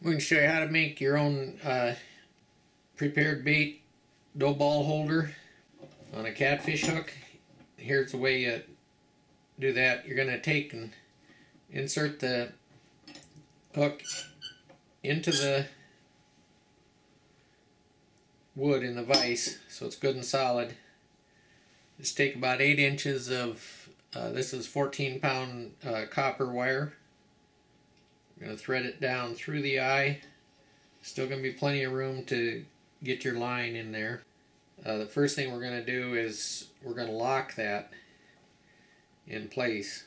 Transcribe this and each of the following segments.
We can show you how to make your own uh, prepared bait dough ball holder on a catfish hook. Here's the way you do that. You're going to take and insert the hook into the wood in the vise so it's good and solid. Just take about 8 inches of, uh, this is 14 pound uh, copper wire. I'm going to thread it down through the eye. Still going to be plenty of room to get your line in there. Uh, the first thing we're going to do is we're going to lock that in place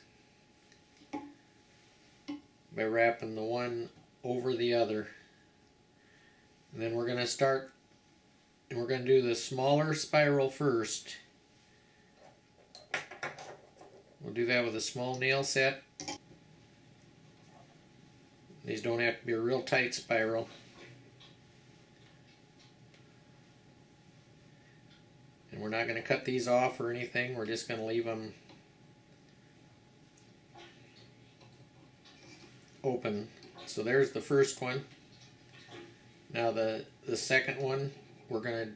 by wrapping the one over the other. And then we're going to start and we're going to do the smaller spiral first. We'll do that with a small nail set. These don't have to be a real tight spiral. And we're not going to cut these off or anything. We're just going to leave them open. So there's the first one. Now the, the second one, we're going to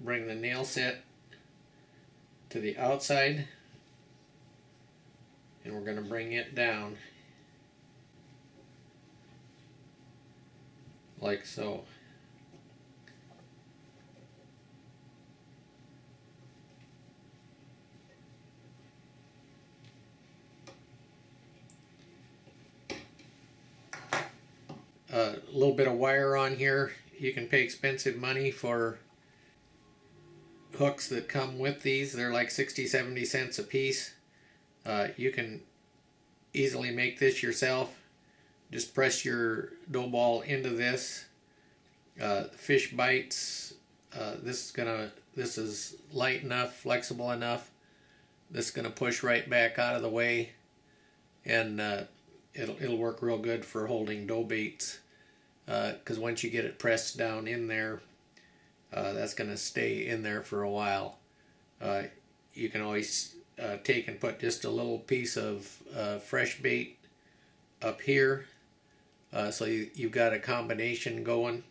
bring the nail set to the outside and we're going to bring it down like so. a little bit of wire on here. You can pay expensive money for hooks that come with these. They're like 60, 70 cents a piece. Uh, you can easily make this yourself. Just press your dough ball into this. Uh, fish bites. Uh, this is gonna. This is light enough, flexible enough. This is gonna push right back out of the way, and uh, it'll it'll work real good for holding dough baits because uh, once you get it pressed down in there uh, that's going to stay in there for a while uh, you can always take and put just a little piece of fresh bait up here uh, so you, you've got a combination going